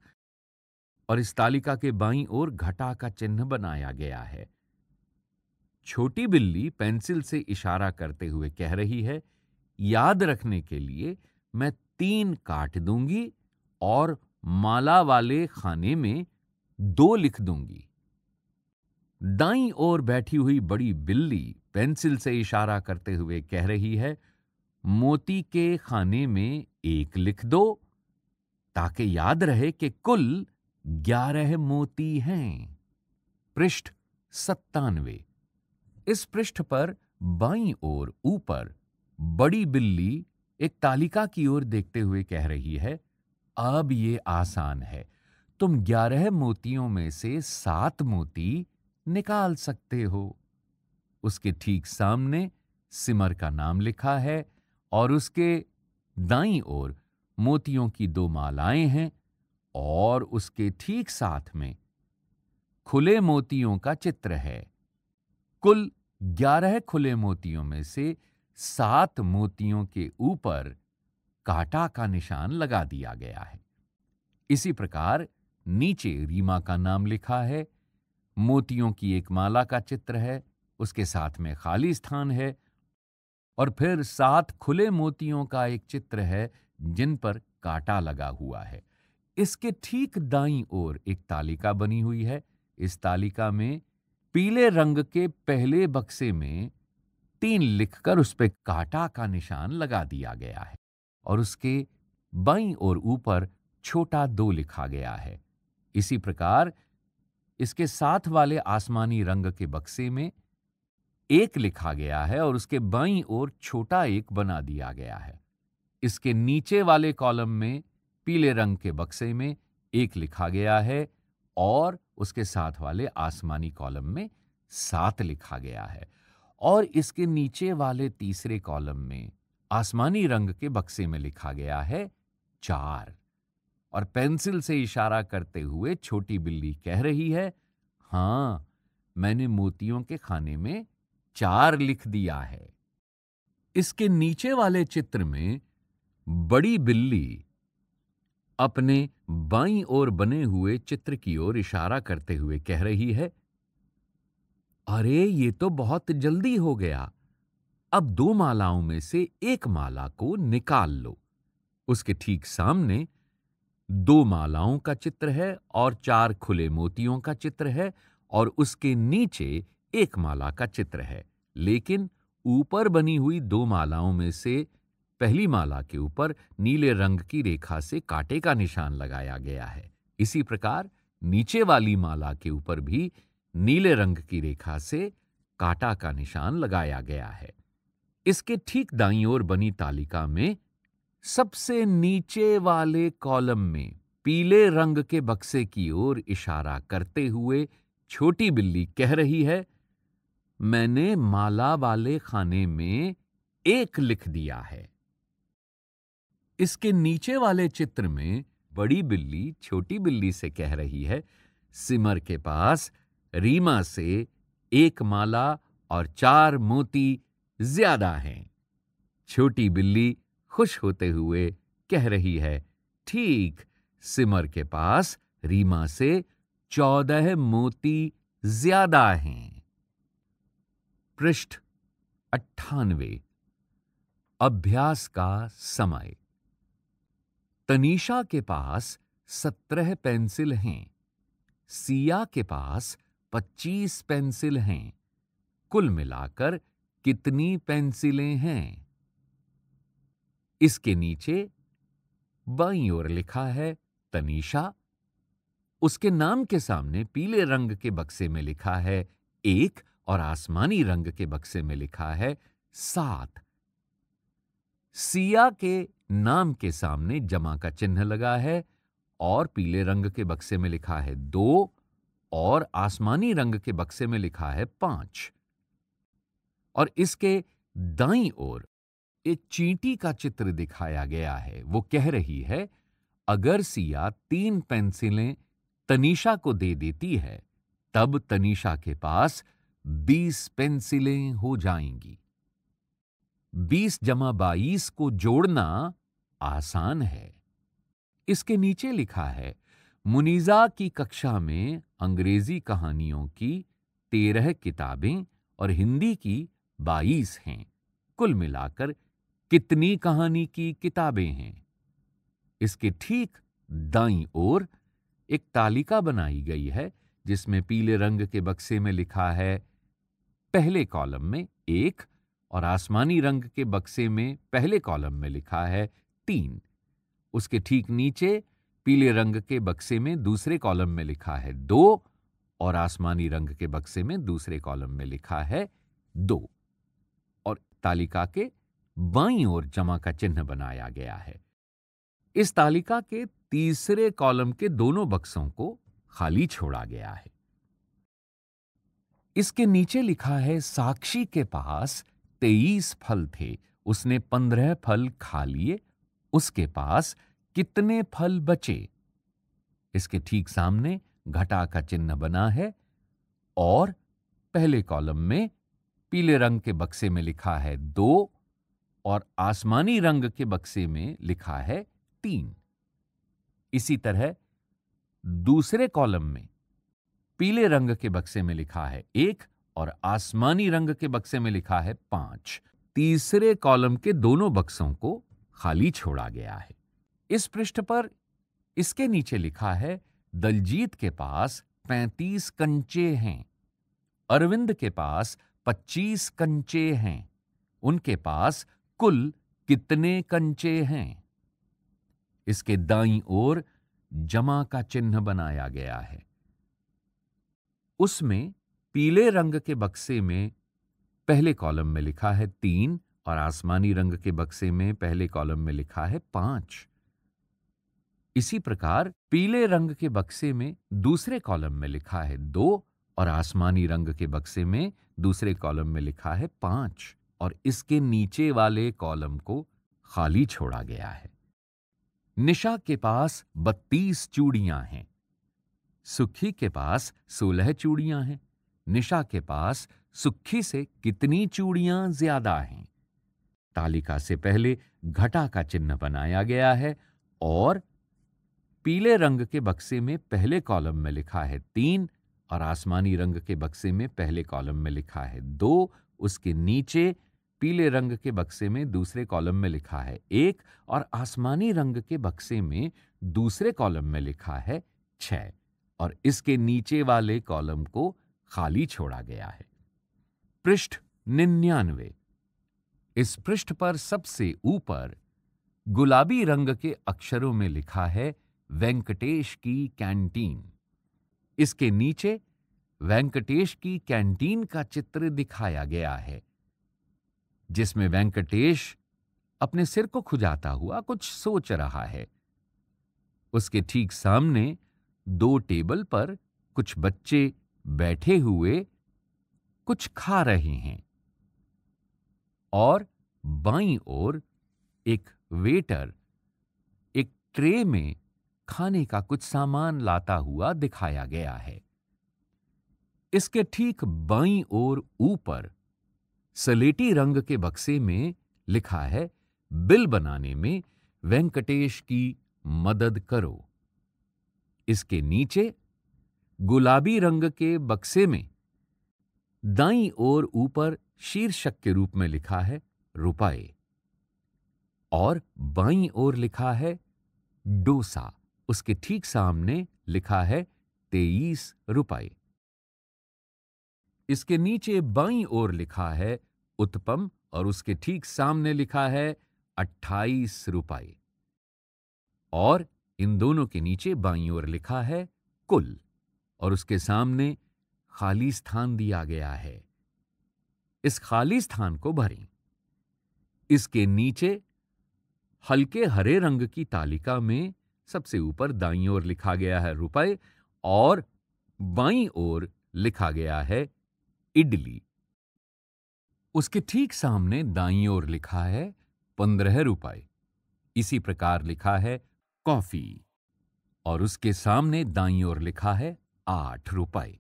Speaker 1: और इस तालिका के बाई ओर घटा का चिन्ह बनाया गया है। छोटी बिल्ली पेंसिल से इशारा करते हुए कह रही है, याद रखने के लिए मैं तीन काट दूँगी और माला वाले खाने में दो लिख दूँगी। दाई ओर बैठी हुई बड़ी बिल्ली पेंसिल से इशारा करते हुए कह रही है, मोती के खाने में एक लिख दो, ताकि याद रहे कि कुल ग्यारह मोती हैं। पृष्ठ सत्तानवे। इस पृष्ठ पर बाई ओर ऊपर बड़ी बिल्ली एक तालिका की ओर देखते हुए कह रही है, अब ये आसान है। तुम ग्यारह मोतियों में से सात मोती निकाल सकते हो। उसके ठीक सामने सिमर का नाम लिखा है और उसके दाई ओर मोतियों की दो मालाएँ हैं और उसके ठीक साथ में खुले मोतियों का चित्र है। कुल ग्यारह खुले मोतियों में से सात मोतियों के ऊपर काटा का निशान लगा दिया गया है। इसी प्रकार नीचे रीमा का नाम लिखा है, मोतियों की एक माला का चित्र है, उसके साथ में खाली स्थान है और फिर सात खुले मोतियों का एक चित्र है जिन पर काटा लगा हुआ है। इसके ठीक दाईं ओर एक तालिका बनी हुई है। इस तालिका में पीले रंग के पहले बक्से में तीन लिखकर उस पर काटा का निशान लगा दिया गया है और उसके बाईं और ऊपर छोटा दो लिखा गया है। इसी प्रकार इसके साथ वाले आसमानी रंग के बक्से में एक लिखा गया है और उसके बाईं ओर छोटा एक बना दिया गया है। इसके नीचे वाले कॉलम में पीले रंग के बक्से में एक लिखा गया है और उसके साथ वाले आसमानी कॉलम में सात लिखा गया है। और इसके नीचे वाले तीसरे कॉलम में आसमानी रंग के बक्से में लिखा गया है चार। और पेंसिल से इशारा करते हुए छोटी बिल्ली कह रही है, हाँ, मैंने मोतियों के खाने में चार लिख दिया है। इसके नीचे वाले चित्र में बड़ी बिल्ली अपने बाईं ओर बने हुए चित्र की ओर इशारा करते हुए कह रही है अरे, ये तो बहुत जल्दी हो गया। अब दो मालाओं में से एक माला को निकाल लो। उसके ठीक सामने दो मालाओं का चित्र है और चार खुले मोतियों का चित्र है और उसके नीचे एक माला का चित्र है। लेकिन ऊपर बनी हुई दो मालाओं में से पहली माला के ऊपर नीले रंग की रेखा से कांटे का निशान लगाया गया है। इसी प्रकार नीचे वाली माला के ऊपर भी नीले रंग की रेखा से काटा का निशान लगाया गया है। इसके ठीक दाई ओर बनी तालिका में सबसे नीचे वाले कॉलम में पीले रंग के बक्से की ओर इशारा करते हुए छोटी बिल्ली कह रही है, मैंने माला वाले खाने में एक लिख दिया है। इसके नीचे वाले चित्र में बड़ी बिल्ली छोटी बिल्ली से कह रही है, सिमर के पास रीमा से एक माला और चार मोती ज़्यादा हैं। छोटी बिल्ली खुश होते हुए कह रही है, ठीक, सिमर के पास रीमा से चौदह मोती ज़्यादा हैं। पृष्ठ अट्ठानवे। अभ्यास का समय। तनीषा के पास सत्रह पेंसिल हैं। सिया के पास पच्चीस पेंसिल हैं। कुल मिलाकर कितनी पेंसिलें हैं? इसके नीचे बाई ओर लिखा है तनीषा। उसके नाम के सामने पीले रंग के बक्से में लिखा है एक और आसमानी रंग के बक्से में लिखा है सात। सिया के नाम के सामने जमा का चिन्ह लगा है और पीले रंग के बक्से में लिखा है दो और आसमानी रंग के बक्से में लिखा है पाँच। और इसके दाई ओर एक चींटी का चित्र दिखाया गया है। वो कह रही है, अगर सिया तीन पेंसिलें तनीषा को दे देती है, तब तनीषा के पास बीस पेंसिलें हो जाएँगी। बीस जमा बाईस को जोड़ना आसान है। इसके नीचे लिखा है मुनीजा की कक्षा में अंग्रेज़ी कहानियों की तेरह किताबें और हिंदी की बाईस हैं। कुल मिलाकर कितनी कहानी की किताबें हैं? इसके ठीक दाई ओर एक तालिका बनाई गई है, जिसमें पीले रंग के बक्से में लिखा है, पहले कॉलम में एक और आसमानी रंग के बक्से में पहले कॉलम में लिखा है तीन। उसके ठीक नीचे पीले रंग के बक्से में दूसरे कॉलम में लिखा है दो और आसमानी रंग के बक्से में दूसरे कॉलम में लिखा है दो। और तालिका के बाई ओर जमा का चिन्ह बनाया गया है। इस तालिका के तीसरे कॉलम के दोनों बक्सों को खाली छोड़ा गया है। इसके नीचे लिखा है, साक्षी के पास तेईस फल थे, उसने पंद्रह फल खा लिए, उसके पास कितने फल बचे। इसके ठीक सामने घटा का चिन्ह बना है और पहले कॉलम में पीले रंग के बक्से में लिखा है दो और आसमानी रंग के बक्से में लिखा है तीन। इसी तरह दूसरे कॉलम में पीले रंग के बक्से में लिखा है एक और आसमानी रंग के बक्से में लिखा है पाँच। तीसरे कॉलम के दोनों बक्सों को खाली छोड़ा गया है। इस पृष्ठ पर इसके नीचे लिखा है, दलजीत के पास पैंतीस कंचे हैं, अरविंद के पास पच्चीस कंचे हैं, उनके पास कुल कितने कंचे हैं? इसके दाई ओर जमा का चिन्ह बनाया गया है। उसमें पीले रंग के बक्से में पहले कॉलम में लिखा है तीन और आसमानी रंग के बक्से में पहले कॉलम में लिखा है पाँच। इसी प्रकार पीले रंग के बक्से में दूसरे कॉलम में लिखा है दो और आसमानी रंग के बक्से में दूसरे कॉलम में लिखा है पाँच और इसके नीचे वाले कॉलम को खाली छोड़ा गया है। निशा के पास बत्तीस चूड़ियाँ हैं। सुखी के पास सोलह चूड़ियाँ हैं। निशा के पास सुखी से कितनी चूड़ियाँ ज़्यादा हैं? तालिका से पहले घटा का चिन्ह बनाया गया है और पीले रंग के बक्से में पहले कॉलम में लिखा है तीन और आसमानी रंग के बक्से में पहले कॉलम में लिखा है दो, उसके नीचे पीले रंग के बक्से में दूसरे कॉलम में लिखा है एक और आसमानी रंग के बक्से में दूसरे कॉलम में लिखा है छ और इसके नीचे वाले कॉलम को खाली छोड़ा गया है। पृष्ठ निन्यानवे। इस पृष्ठ पर सबसे ऊपर गुलाबी रंग के अक्षरों में लिखा है वेंकटेश की कैंटीन। इसके नीचे वेंकटेश की कैंटीन का चित्र दिखाया गया है, जिसमें वेंकटेश अपने सिर को खुजाता हुआ कुछ सोच रहा है। उसके ठीक सामने दो टेबल पर कुछ बच्चे बैठे हुए कुछ खा रहे हैं और बाईं ओर एक वेटर एक ट्रे में खाने का कुछ सामान लाता हुआ दिखाया गया है। इसके ठीक बाईं ओर ऊपर सलेटी रंग के बक्से में लिखा है, बिल बनाने में वेंकटेश की मदद करो। इसके नीचे गुलाबी रंग के बक्से में दाई ओर ऊपर शीर्षक के रूप में लिखा है, रुपए। और बाई ओर लिखा है, डोसा। उसके ठीक सामने लिखा है, तेईस रुपए इसके नीचे बाई ओर लिखा है, उत्पम, और उसके ठीक सामने लिखा है, अट्ठाईस रुपए और इन दोनों के नीचे बाई ओर लिखा है, कुल। और उसके सामने खाली स्थान दिया गया है। इस खाली स्थान को भरें। इसके नीचे हल्के हरे रंग की तालिका में सबसे ऊपर दाई ओर लिखा गया है रुपए और बाई ओर लिखा गया है इडली। उसके ठीक सामने दाई ओर लिखा है पंद्रह रुपए। इसी प्रकार लिखा है कॉफ़ी और उसके सामने दाई ओर लिखा है आठ रुपए।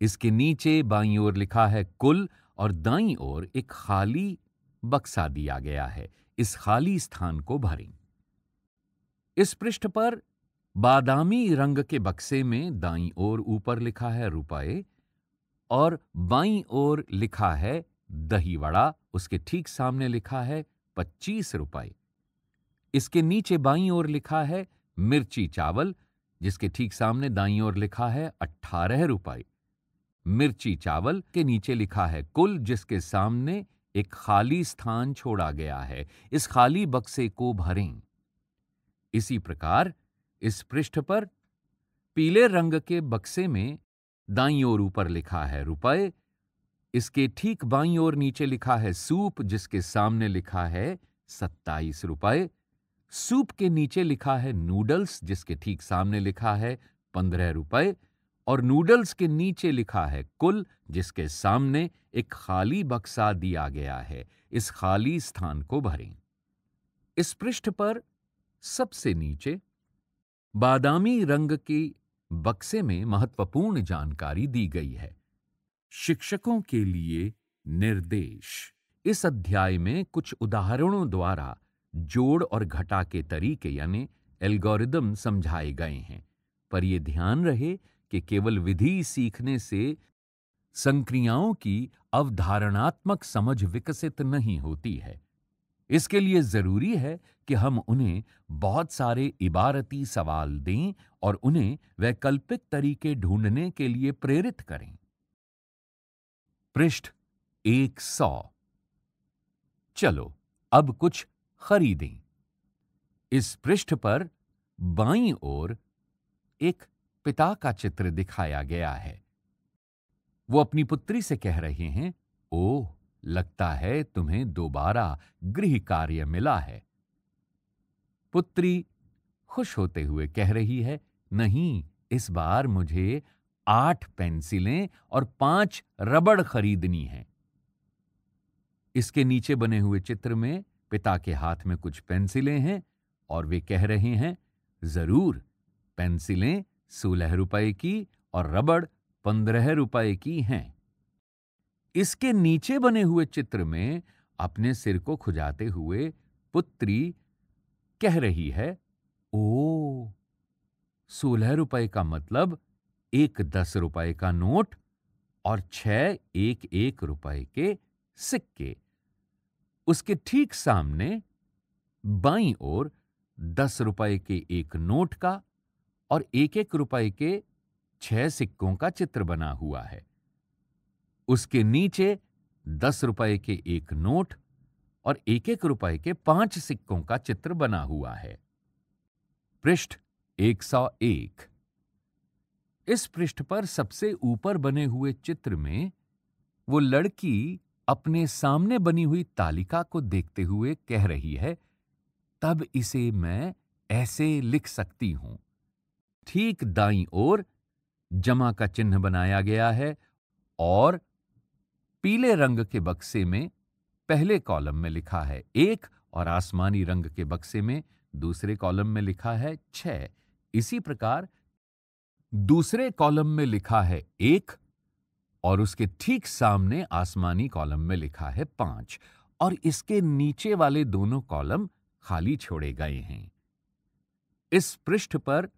Speaker 1: इसके नीचे बाई ओर लिखा है कुल और दाई ओर एक खाली बक्सा दिया गया है। इस खाली स्थान को भरें। इस पृष्ठ पर, बादामी रंग के बक्से में दाई ओर ऊपर लिखा है रुपए और बाई ओर लिखा है दही वड़ा उसके ठीक सामने लिखा है पच्चीस रुपए। इसके नीचे बाई ओर लिखा है मिर्ची चावल, जिसके ठीक सामने दाई ओर लिखा है अट्ठारह रुपए। मिर्ची चावल के नीचे लिखा है कुल, जिसके सामने एक खाली स्थान छोड़ा गया है। इस खाली बक्से को भरें। इसी प्रकार इस पृष्ठ पर पीले रंग के बक्से में दाई ओर ऊपर लिखा है रुपए, इसके ठीक बाई ओर नीचे लिखा है सूप, जिसके सामने लिखा है सत्ताईस रुपए, सूप के नीचे लिखा है नूडल्स, जिसके ठीक सामने लिखा है पंद्रह रुपए, और नूडल्स के नीचे लिखा है कुल, जिसके सामने एक खाली बक्सा दिया गया है। इस खाली स्थान को भरें। इस पृष्ठ पर सबसे नीचे, बादामी रंग के बक्से में महत्वपूर्ण जानकारी दी गई है। शिक्षकों के लिए निर्देश। इस अध्याय में कुछ उदाहरणों द्वारा जोड़ और घटा के तरीके यानी एल्गोरिदम समझाए गए हैं, पर यह ध्यान रहे कि केवल विधि सीखने से संक्रियाओं की अवधारणात्मक समझ विकसित नहीं होती है। इसके लिए ज़रूरी है कि हम उन्हें बहुत सारे इबारती सवाल दें और उन्हें वैकल्पिक तरीके ढूँढने के लिए प्रेरित करें। पृष्ठ एक सौ। चलो, अब कुछ खरीदें। इस पृष्ठ पर बाईं ओर एक पिता का चित्र दिखाया गया है। वो अपनी पुत्री से कह रहे हैं, ओह लगता है तुम्हें दोबारा गृह कार्य मिला है। पुत्री खुश होते हुए कह रही है, नहीं, इस बार मुझे आठ पेंसिलें और पाँच रबड़ खरीदनी है। इसके नीचे बने हुए चित्र में पिता के हाथ में कुछ पेंसिलें हैं और वे कह रहे हैं, ज़रूर, पेंसिलें सोलह रुपए की और रबड़ पंद्रह रुपए की हैं। इसके नीचे बने हुए चित्र में अपने सिर को खुजाते हुए पुत्री कह रही है, ओ, सोलह रुपए का मतलब एक दस रुपए का नोट और छह एक एक रुपए के सिक्के। उसके ठीक सामने बाई ओर दस रुपए के एक नोट का और एक एक रुपए के छह सिक्कों का चित्र बना हुआ है। उसके नीचे दस रुपए के एक नोट और एक एक रुपए के पाँच सिक्कों का चित्र बना हुआ है। पृष्ठ 101 इस पृष्ठ पर सबसे ऊपर बने हुए चित्र में वो लड़की अपने सामने बनी हुई तालिका को देखते हुए कह रही है, तब इसे मैं ऐसे लिख सकती हूँ। ठीक दाई ओर जमा का चिन्ह बनाया गया है और पीले रंग के बक्से में पहले कॉलम में लिखा है एक और आसमानी रंग के बक्से में दूसरे कॉलम में लिखा है छह इसी प्रकार दूसरे कॉलम में लिखा है एक और उसके ठीक सामने आसमानी कॉलम में लिखा है पाँच और इसके नीचे वाले दोनों कॉलम खाली छोड़े गए हैं। इस पृष्ठ पर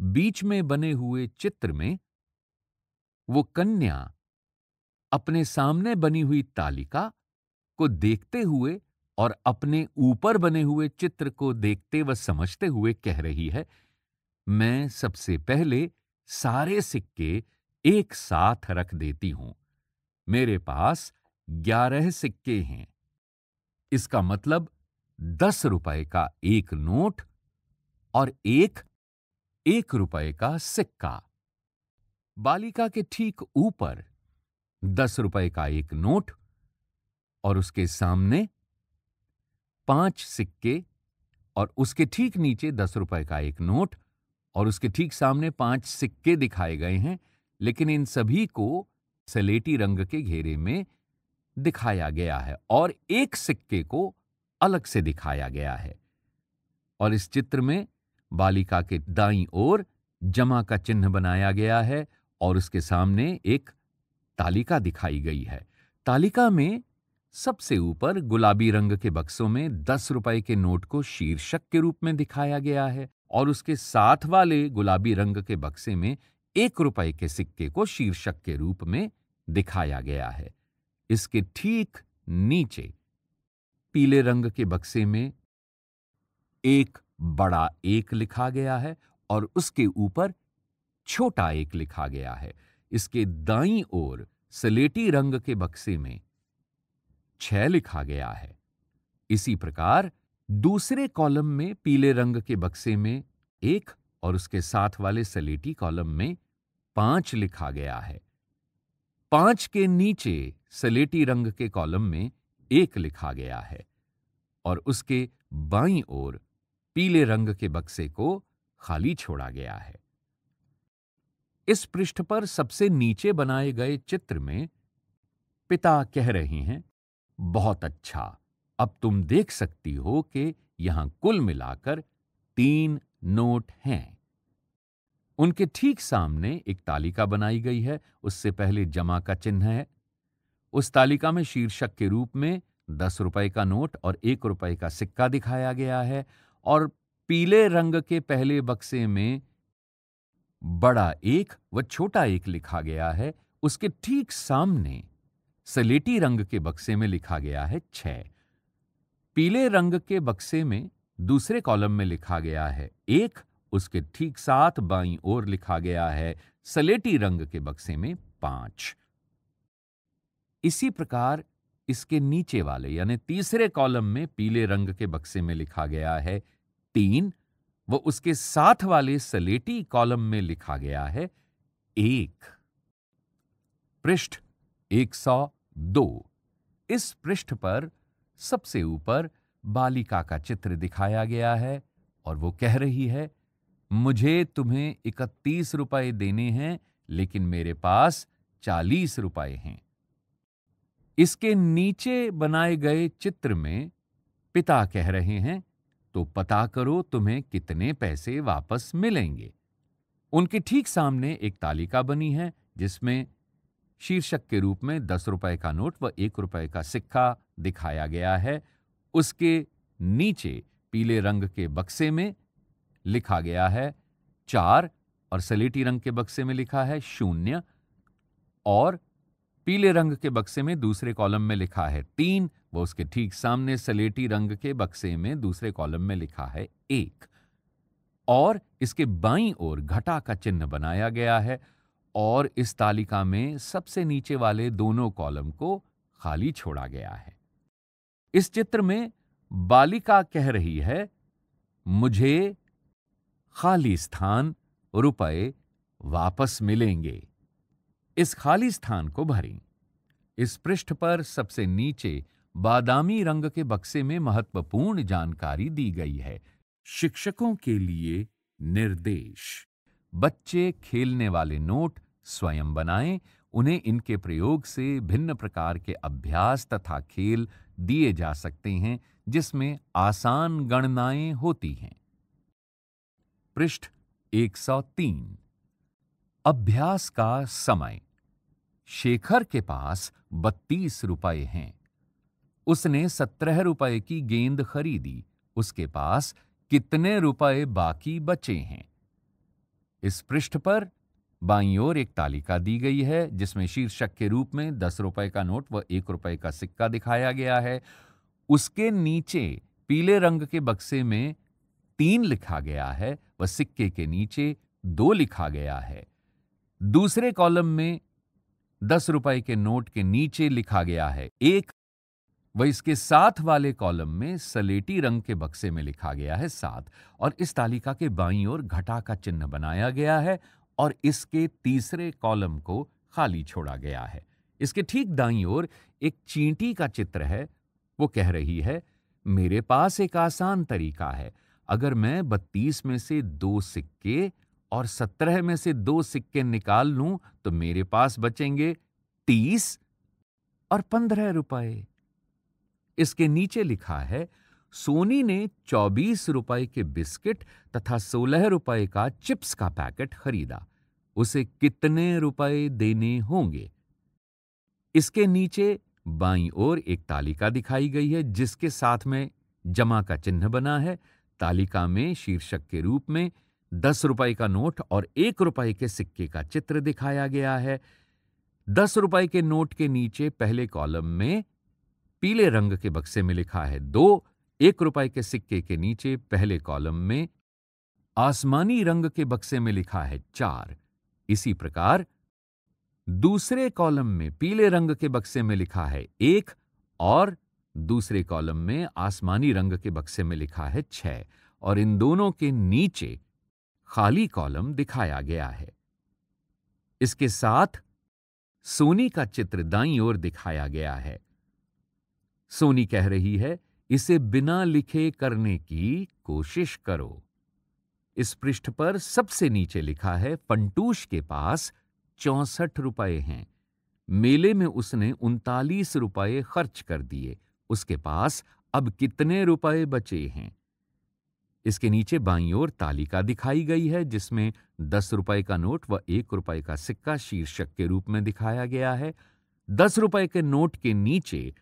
Speaker 1: बीच में बने हुए चित्र में वो कन्या अपने सामने बनी हुई तालिका को देखते हुए और अपने ऊपर बने हुए चित्र को देखते व समझते हुए कह रही है, मैं सबसे पहले सारे सिक्के एक साथ रख देती हूँ। मेरे पास ग्यारह सिक्के हैं। इसका मतलब दस रुपए का एक नोट और एक एक रुपए का सिक्का। बालिका के ठीक ऊपर दस रुपए का एक नोट और उसके सामने पाँच सिक्के और उसके ठीक नीचे दस रुपए का एक नोट और उसके ठीक सामने पाँच सिक्के दिखाए गए हैं, लेकिन इन सभी को सलेटी रंग के घेरे में दिखाया गया है और एक सिक्के को अलग से दिखाया गया है। और इस चित्र में बालिका के दाई ओर जमा का चिन्ह बनाया गया है और उसके सामने एक तालिका दिखाई गई है। तालिका में सबसे ऊपर गुलाबी रंग के बक्सों में दस रुपए के नोट को शीर्षक के रूप में दिखाया गया है और उसके साथ वाले गुलाबी रंग के बक्से में एक रुपए के सिक्के को शीर्षक के रूप में दिखाया गया है। इसके ठीक नीचे पीले रंग के बक्से में एक बड़ा एक लिखा गया है और उसके ऊपर छोटा एक लिखा गया है। इसके दाई ओर सलेटी रंग के बक्से में छह लिखा गया है। इसी प्रकार दूसरे कॉलम में पीले रंग के बक्से में एक और उसके साथ वाले सलेटी कॉलम में पाँच लिखा गया है। पाँच के नीचे सलेटी रंग के कॉलम में एक लिखा गया है और उसके बाईं ओर पीले रंग के बक्से को खाली छोड़ा गया है। इस पृष्ठ पर सबसे नीचे बनाए गए चित्र में पिता कह रहे हैं, बहुत अच्छा अब तुम देख सकती हो कि यहाँ कुल मिलाकर तीन नोट हैं। उनके ठीक सामने एक तालिका बनाई गई है, उससे पहले जमा का चिन्ह है। उस तालिका में शीर्षक के रूप में दस रुपए का नोट और एक रुपए का सिक्का दिखाया गया है और पीले रंग के पहले बक्से में बड़ा एक व छोटा एक लिखा गया है, उसके ठीक सामने सलेटी रंग के बक्से में लिखा गया है छह पीले रंग के बक्से में दूसरे कॉलम में लिखा गया है एक, उसके ठीक साथ बाईं ओर लिखा गया है सलेटी रंग के बक्से में पाँच। इसी प्रकार इसके नीचे वाले यानी तीसरे कॉलम में पीले रंग के बक्से में लिखा गया है तीन वो उसके साथ वाले सलेटी कॉलम में लिखा गया है, एक। पृष्ठ 102 इस पृष्ठ पर सबसे ऊपर बालिका का चित्र दिखाया गया है और वो कह रही है, मुझे तुम्हें इकतीस रुपए देने हैं, लेकिन मेरे पास चालीस रुपए हैं। इसके नीचे बनाए गए चित्र में पिता कह रहे हैं तो पता करो तुम्हें कितने पैसे वापस मिलेंगे। उनके ठीक सामने एक तालिका बनी है, जिसमें शीर्षक के रूप में दस रुपए का नोट व एक रुपए का सिक्का दिखाया गया है। उसके नीचे पीले रंग के बक्से में लिखा गया है चार और सलेटी रंग के बक्से में लिखा है शून्य और पीले रंग के बक्से में दूसरे कॉलम में लिखा है तीन वो उसके ठीक सामने सलेटी रंग के बक्से में दूसरे कॉलम में लिखा है एक। और इसके बाईं ओर घटा का चिन्ह बनाया गया है और इस तालिका में सबसे नीचे वाले दोनों कॉलम को खाली छोड़ा गया है। इस चित्र में बालिका कह रही है, मुझे खाली स्थान रुपए वापस मिलेंगे। इस खाली स्थान को भरें। इस पृष्ठ पर सबसे नीचे बादामी रंग के बक्से में महत्वपूर्ण जानकारी दी गई है। शिक्षकों के लिए निर्देश। बच्चे खेलने वाले नोट स्वयं बनाएँ, उन्हें इनके प्रयोग से भिन्न प्रकार के अभ्यास तथा खेल दिए जा सकते हैं, जिसमें आसान गणनाएँ होती हैं। पृष्ठ 103 अभ्यास का समय। शेखर के पास बत्तीस रुपए हैं। उसने सत्रह रुपए की गेंद खरीदी, उसके पास कितने रुपए बाकी बचे हैं? इस पृष्ठ पर बाई ओर एक तालिका दी गई है, जिसमें शीर्षक के रूप में दस रुपए का नोट व एक रुपए का सिक्का दिखाया गया है। उसके नीचे पीले रंग के बक्से में तीन लिखा गया है व सिक्के के नीचे दो लिखा गया है। दूसरे कॉलम में दस रुपए के नोट के नीचे लिखा गया है। एक व इसके साथ वाले कॉलम में सलेटी रंग के बक्से में लिखा गया है सात और इस तालिका के बाईं ओर घटा का चिन्ह बनाया गया है और इसके तीसरे कॉलम को खाली छोड़ा गया है। इसके ठीक दाईं ओर एक चींटी का चित्र है। वो कह रही है, मेरे पास एक आसान तरीका है। अगर मैं बत्तीस में से दो सिक्के और सत्रह में से दो सिक्के निकाल लूँ तो मेरे पास बचेंगे तीस और पंद्रह रुपए। इसके नीचे लिखा है, सोनी ने चौबीस रुपए के बिस्किट तथा सोलह रुपए का चिप्स का पैकेट खरीदा। उसे कितने रुपए देने होंगे? इसके नीचे बाईं ओर एक तालिका दिखाई गई है, जिसके साथ में जमा का चिन्ह बना है। तालिका में शीर्षक के रूप में दस रुपए का नोट और एक रुपए के सिक्के का चित्र दिखाया गया है। दस रुपए के नोट के नीचे पहले कॉलम में पीले रंग के बक्से में लिखा है, दो, एक रुपए के सिक्के के नीचे, पहले कॉलम में, आसमानी रंग के बक्से में लिखा है, चार। इसी प्रकार, दूसरे कॉलम में पीले रंग के बक्से में लिखा है, एक, और दूसरे कॉलम में आसमानी रंग के बक्से में लिखा है, छह। और इन दोनों के नीचे खाली कॉलम दिखाया गया है। इसके साथ सोनी का चित्र दाईं ओर दिखाया गया है। सोनी कह रही है, इसे बिना लिखे करने की कोशिश करो। इस पृष्ठ पर सबसे नीचे लिखा है, फंटूश के पास चौसठ रुपए हैं। मेले में उसने उनतालीस रुपए खर्च कर दिए। उसके पास अब कितने रुपए बचे हैं? इसके नीचे बाईं ओर तालिका दिखाई गई है, जिसमें दस रुपए का नोट व एक रुपए का सिक्का शीर्षक के रूप में दिखाया गया है। दस रुपए के नोट के नीचे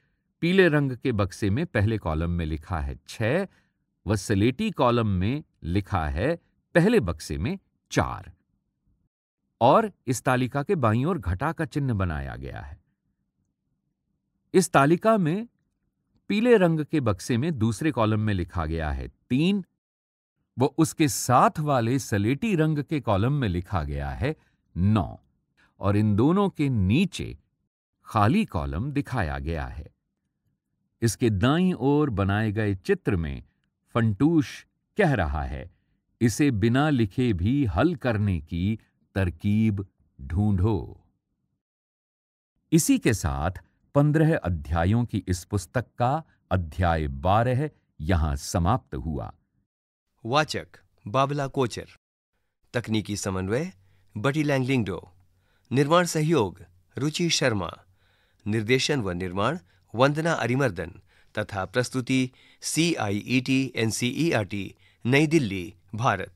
Speaker 1: पीले रंग के बक्से में पहले कॉलम में लिखा है छह व सलेटी कॉलम में लिखा है पहले बक्से में चार। और इस तालिका के बाईं ओर घटा का चिन्ह बनाया गया है। इस तालिका में पीले रंग के बक्से में दूसरे कॉलम में लिखा गया है तीन, व उसके साथ वाले सलेटी रंग के कॉलम में लिखा गया है नौ। और इन दोनों के नीचे खाली कॉलम दिखाया गया है। इसके दाईं ओर बनाए गए चित्र में फंटूश कह रहा है, इसे बिना लिखे भी हल करने की तरकीब ढूंढो। इसी के साथ पंद्रह अध्यायों की इस पुस्तक का अध्याय बारह यहाँ समाप्त हुआ।
Speaker 2: वाचक बाबला कोचर। तकनीकी समन्वय बटी लैंगलिंगडो निर्माण सहयोग रुचि शर्मा। निर्देशन व निर्माण वंदना अरिमर्दन तथा प्रस्तुति C I E T N C E R T Nai Delhi, Bharat.